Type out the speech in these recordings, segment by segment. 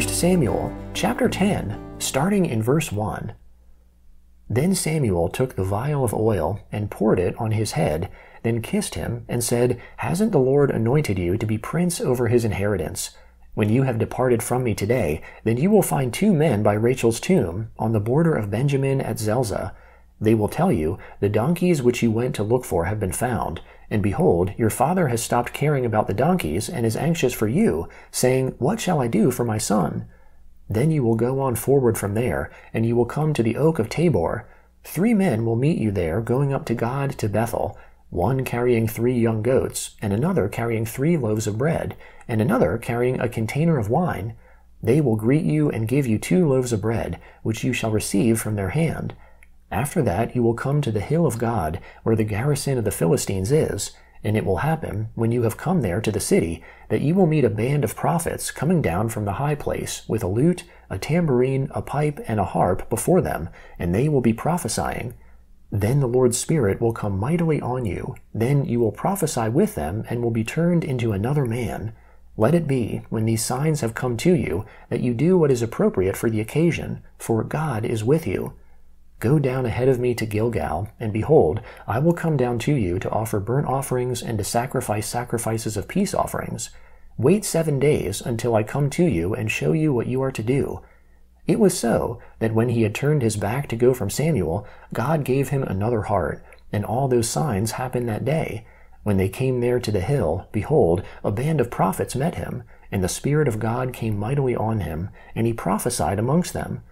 1 Samuel chapter 10, starting in verse 1. Then Samuel took the vial of oil and poured it on his head, then kissed him and said, Hasn't the Lord anointed you to be prince over his inheritance? When you have departed from me today, then you will find two men by Rachel's tomb on the border of Benjamin at Zelzah. They will tell you, The donkeys which you went to look for have been found. And behold, your father has stopped caring about the donkeys and is anxious for you, saying, What shall I do for my son? Then you will go on forward from there, and you will come to the oak of Tabor. Three men will meet you there going up to God to Bethel, one carrying three young goats, and another carrying three loaves of bread, and another carrying a container of wine. They will greet you and give you two loaves of bread, which you shall receive from their hand. After that you will come to the hill of God, where the garrison of the Philistines is, and it will happen, when you have come there to the city, that you will meet a band of prophets coming down from the high place, with a lute, a tambourine, a pipe, and a harp before them, and they will be prophesying. Then the Lord's Spirit will come mightily on you. Then you will prophesy with them, and will be turned into another man. Let it be, when these signs have come to you, that you do what is appropriate for the occasion, for God is with you. Go down ahead of me to Gilgal, and behold, I will come down to you to offer burnt offerings and to sacrifice sacrifices of peace offerings. Wait seven days until I come to you and show you what you are to do. It was so that when he had turned his back to go from Samuel, God gave him another heart, and all those signs happened that day. When they came there to the hill, behold, a band of prophets met him, and the Spirit of God came mightily on him, and he prophesied amongst them.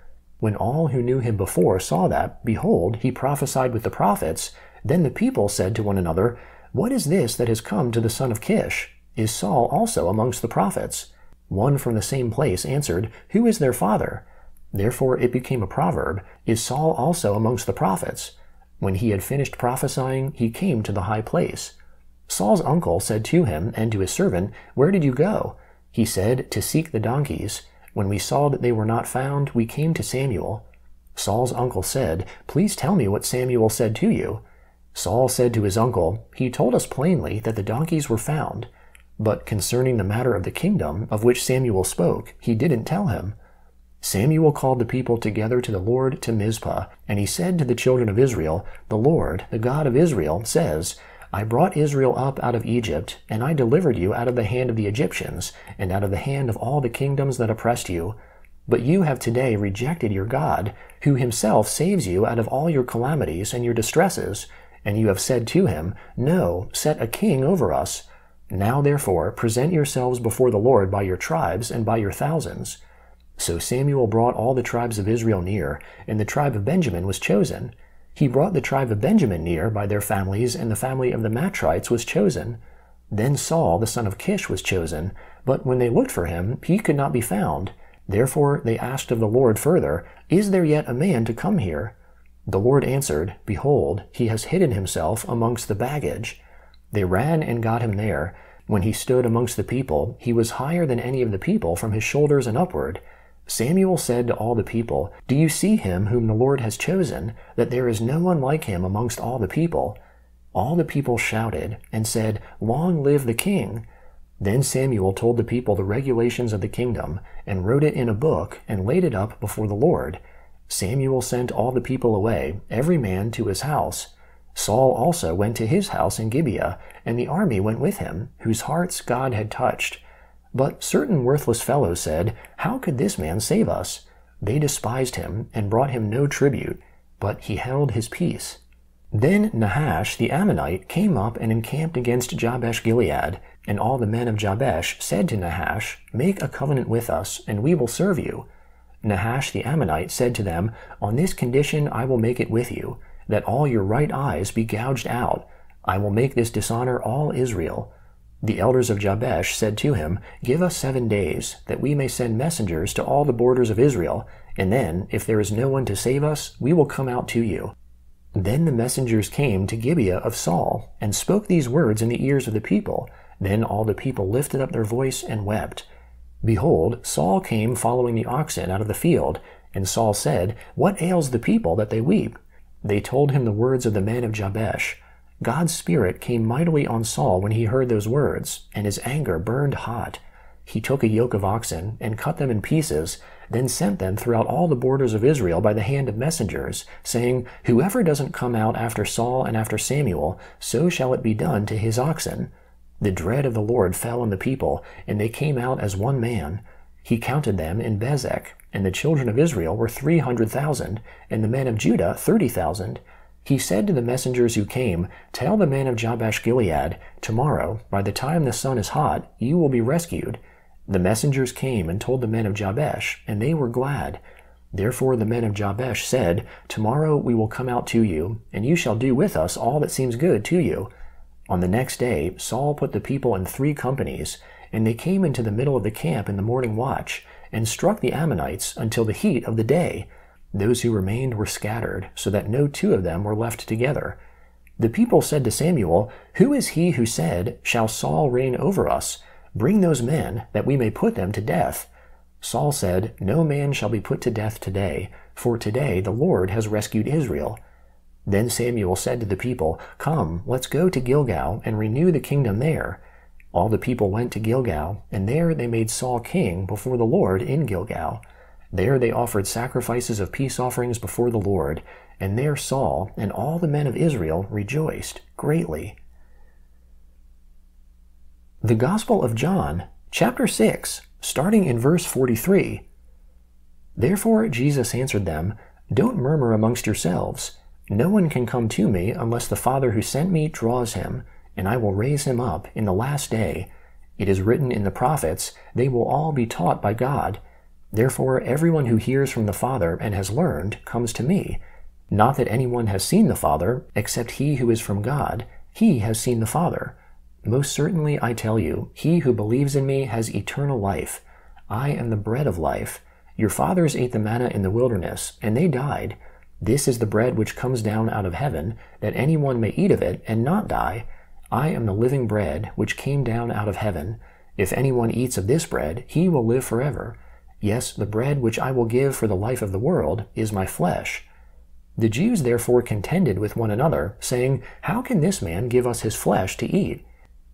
When all who knew him before saw that, behold, he prophesied with the prophets, then the people said to one another, What is this that has come to the son of Kish? Is Saul also amongst the prophets? One from the same place answered, Who is their father? Therefore it became a proverb, Is Saul also amongst the prophets? When he had finished prophesying, he came to the high place. Saul's uncle said to him and to his servant, Where did you go? He said, To seek the donkeys. When we saw that they were not found, we came to Samuel. Saul's uncle said, Please tell me what Samuel said to you. Saul said to his uncle, He told us plainly that the donkeys were found. But concerning the matter of the kingdom, of which Samuel spoke, he didn't tell him. Samuel called the people together to the Lord to Mizpah, and he said to the children of Israel, The Lord, the God of Israel, says, I brought Israel up out of Egypt, and I delivered you out of the hand of the Egyptians, and out of the hand of all the kingdoms that oppressed you. But you have today rejected your God, who himself saves you out of all your calamities and your distresses, and you have said to him, No, set a king over us. Now therefore present yourselves before the Lord by your tribes and by your thousands. So Samuel brought all the tribes of Israel near, and the tribe of Benjamin was chosen. He brought the tribe of Benjamin near by their families, and the family of the Matrites was chosen. Then Saul the son of Kish was chosen, but when they looked for him, he could not be found. Therefore they asked of the Lord further, Is there yet a man to come here? The Lord answered, Behold, he has hidden himself amongst the baggage. They ran and got him there. When he stood amongst the people, he was higher than any of the people from his shoulders and upward. Samuel said to all the people, Do you see him whom the Lord has chosen, that there is no one like him amongst all the people? All the people shouted and said, Long live the king! Then Samuel told the people the regulations of the kingdom, and wrote it in a book, and laid it up before the Lord. Samuel sent all the people away, every man to his house. Saul also went to his house in Gibeah, and the army went with him, whose hearts God had touched. But certain worthless fellows said, How could this man save us? They despised him, and brought him no tribute, but he held his peace. Then Nahash the Ammonite came up and encamped against Jabesh Gilead, and all the men of Jabesh said to Nahash, Make a covenant with us, and we will serve you. Nahash the Ammonite said to them, On this condition I will make it with you, that all your right eyes be gouged out. I will make this dishonor all Israel. The elders of Jabesh said to him, Give us seven days, that we may send messengers to all the borders of Israel, and then, if there is no one to save us, we will come out to you. Then the messengers came to Gibeah of Saul, and spoke these words in the ears of the people. Then all the people lifted up their voice and wept. Behold, Saul came following the oxen out of the field, and Saul said, What ails the people that they weep? They told him the words of the men of Jabesh. God's Spirit came mightily on Saul when he heard those words, and his anger burned hot. he took a yoke of oxen and cut them in pieces, then sent them throughout all the borders of Israel by the hand of messengers, saying, Whoever doesn't come out after Saul and after Samuel, so shall it be done to his oxen. The dread of the Lord fell on the people, and they came out as one man. He counted them in Bezek, and the children of Israel were three hundred thousand, and the men of Judah thirty thousand. He said to the messengers who came, Tell the men of Jabesh Gilead, Tomorrow, by the time the sun is hot, you will be rescued. The messengers came and told the men of Jabesh, and they were glad. Therefore the men of Jabesh said, Tomorrow we will come out to you, and you shall do with us all that seems good to you. On the next day Saul put the people in three companies, and they came into the middle of the camp in the morning watch, and struck the Ammonites until the heat of the day. Those who remained were scattered, so that no two of them were left together. The people said to Samuel, Who is he who said, Shall Saul reign over us? Bring those men, that we may put them to death. Saul said, No man shall be put to death today, for today the Lord has rescued Israel. Then Samuel said to the people, Come, let's go to Gilgal and renew the kingdom there. All the people went to Gilgal, and there they made Saul king before the Lord in Gilgal. There they offered sacrifices of peace offerings before the Lord, and there Saul and all the men of Israel rejoiced greatly. The Gospel of John, chapter 6, starting in verse 43. Therefore Jesus answered them, Don't murmur amongst yourselves. No one can come to me unless the Father who sent me draws him, and I will raise him up in the last day. It is written in the prophets, They will all be taught by God. Therefore everyone who hears from the Father and has learned comes to me. Not that anyone has seen the Father, except he who is from God. He has seen the Father. Most certainly I tell you, he who believes in me has eternal life. I am the bread of life. Your fathers ate the manna in the wilderness, and they died. This is the bread which comes down out of heaven, that anyone may eat of it and not die. I am the living bread which came down out of heaven. If anyone eats of this bread, he will live forever. Yes, the bread which I will give for the life of the world is my flesh. The Jews therefore contended with one another, saying, How can this man give us his flesh to eat?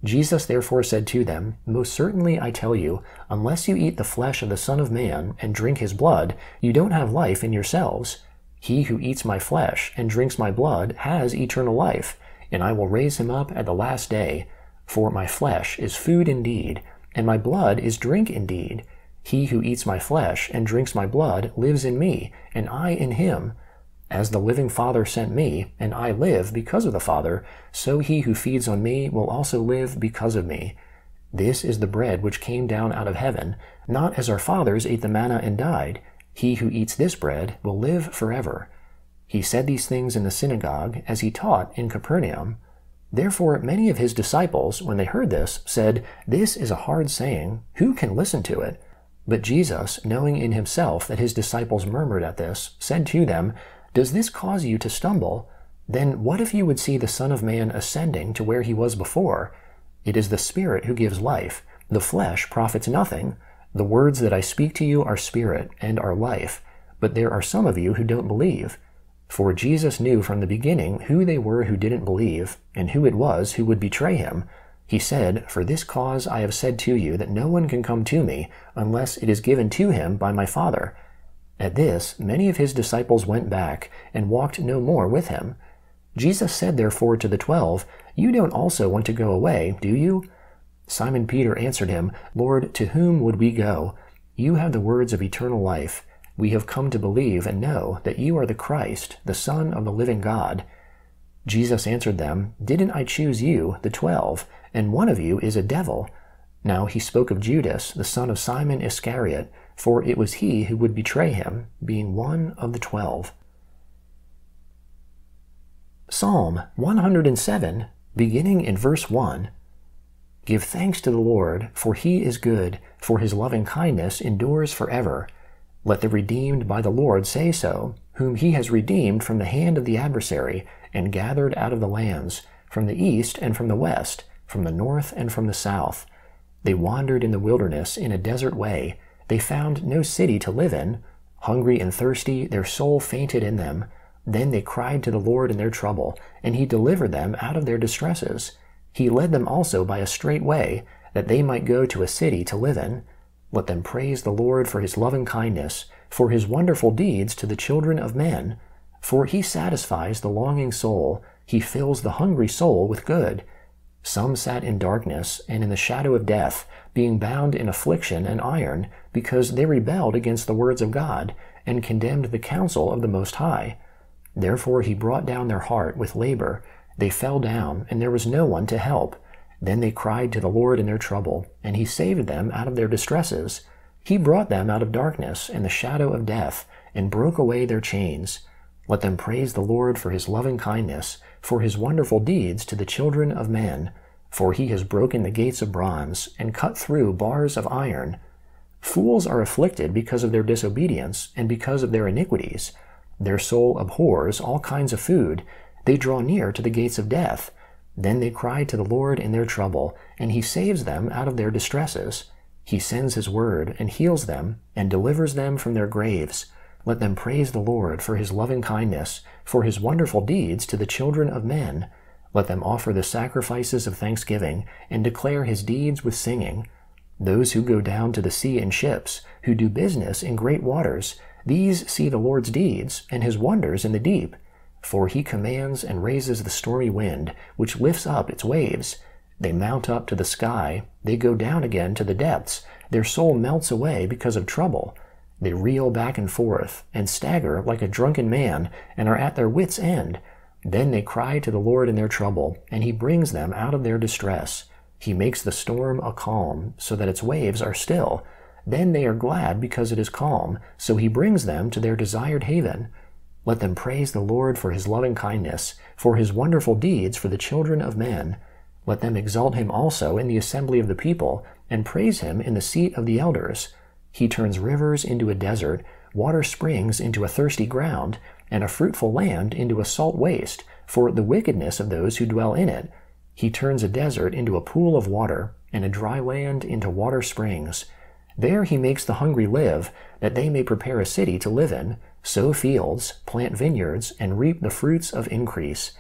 Jesus therefore said to them, Most certainly I tell you, unless you eat the flesh of the Son of Man and drink his blood, you don't have life in yourselves. He who eats my flesh and drinks my blood has eternal life, and I will raise him up at the last day. For my flesh is food indeed, and my blood is drink indeed. He who eats my flesh and drinks my blood lives in me, and I in him. As the living Father sent me, and I live because of the Father, so he who feeds on me will also live because of me. This is the bread which came down out of heaven, not as our fathers ate the manna and died. He who eats this bread will live forever. He said these things in the synagogue as he taught in Capernaum. Therefore many of his disciples, when they heard this, said, This is a hard saying. Who can listen to it? But Jesus, knowing in himself that his disciples murmured at this, said to them, does this cause you to stumble? Then what if you would see the Son of Man ascending to where he was before? It is the Spirit who gives life. The flesh profits nothing. The words that I speak to you are spirit and are life. But there are some of you who don't believe. For Jesus knew from the beginning who they were who didn't believe, and who it was who would betray him. He said, For this cause I have said to you that no one can come to me unless it is given to him by my Father. At this, many of his disciples went back and walked no more with him. Jesus said therefore to the twelve, You don't also want to go away, do you? Simon Peter answered him, Lord, to whom would we go? You have the words of eternal life. We have come to believe and know that you are the Christ, the Son of the living God. Jesus answered them, Didn't I choose you, the twelve, and one of you is a devil? Now he spoke of Judas, the son of Simon Iscariot for it was he who would betray him, being one of the twelve. Psalm 107, beginning in verse 1. Give thanks to the Lord, for he is good, for his loving kindness endures forever. Let the redeemed by the Lord say so, whom he has redeemed from the hand of the adversary, and gathered out of the lands, from the east and from the west, from the north and from the south. They wandered in the wilderness in a desert way they found no city to live in. Hungry and thirsty, their soul fainted in them. Then they cried to the Lord in their trouble, and he delivered them out of their distresses. He led them also by a straight way. that they might go to a city to live in. Let them praise the Lord for his loving kindness, for his wonderful deeds to the children of men. For he satisfies the longing soul, he fills the hungry soul with good. Some sat in darkness and in the shadow of death, being bound in affliction and iron, because they rebelled against the words of God, and condemned the counsel of the Most High. Therefore he brought down their heart with labor. They fell down, and there was no one to help. Then they cried to the Lord in their trouble, and he saved them out of their distresses. He brought them out of darkness and the shadow of death, and broke away their chains. Let them praise the Lord for his loving kindness, for his wonderful deeds to the children of men. For he has broken the gates of bronze, and cut through bars of iron. Fools are afflicted because of their disobedience, and because of their iniquities. Their soul abhors all kinds of food. They draw near to the gates of death. Then they cry to the Lord in their trouble, and he saves them out of their distresses. He sends his word, and heals them, and delivers them from their graves. Let them praise the Lord for his loving kindness, for his wonderful deeds to the children of men. Let them offer the sacrifices of thanksgiving, and declare his deeds with singing. Those who go down to the sea in ships, who do business in great waters, these see the Lord's deeds, and his wonders in the deep. For he commands and raises the stormy wind, which lifts up its waves. They mount up to the sky, they go down again to the depths. Their soul melts away because of trouble. They reel back and forth, and stagger like a drunken man, and are at their wits' end. Then they cry to the Lord in their trouble, and he brings them out of their distress. He makes the storm a calm, so that its waves are still. Then they are glad because it is calm, so he brings them to their desired haven. Let them praise the Lord for his loving kindness, for his wonderful deeds for the children of men. Let them exalt him also in the assembly of the people, and praise him in the seat of the elders. He turns rivers into a desert, water springs into a thirsty ground, and a fruitful land into a salt waste, for the wickedness of those who dwell in it. He turns a desert into a pool of water, and a dry land into water springs. There he makes the hungry live, that they may prepare a city to live in sow fields, plant vineyards, and reap the fruits of increase.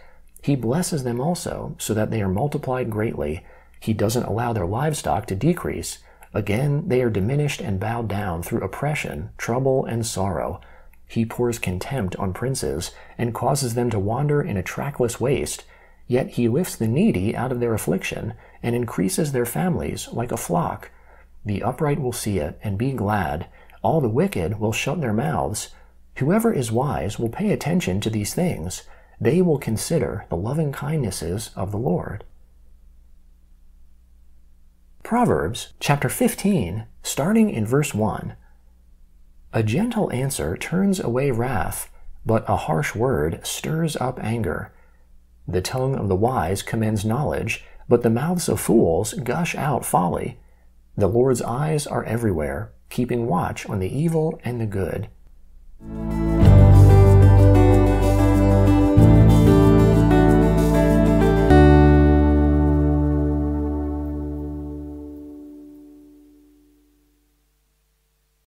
He blesses them also, so that they are multiplied greatly. He doesn't allow their livestock to decrease. Again, they are diminished and bowed down through oppression, trouble, and sorrow. He pours contempt on princes, and causes them to wander in a trackless waste. Yet he lifts the needy out of their affliction, and increases their families like a flock. The upright will see it, and be glad. All the wicked will shut their mouths. Whoever is wise will pay attention to these things. They will consider the loving kindnesses of the Lord. Proverbs chapter 15, starting in verse 1. A gentle answer turns away wrath, but a harsh word stirs up anger. The tongue of the wise commends knowledge, but the mouths of fools gush out folly. The Lord's eyes are everywhere, keeping watch on the evil and the good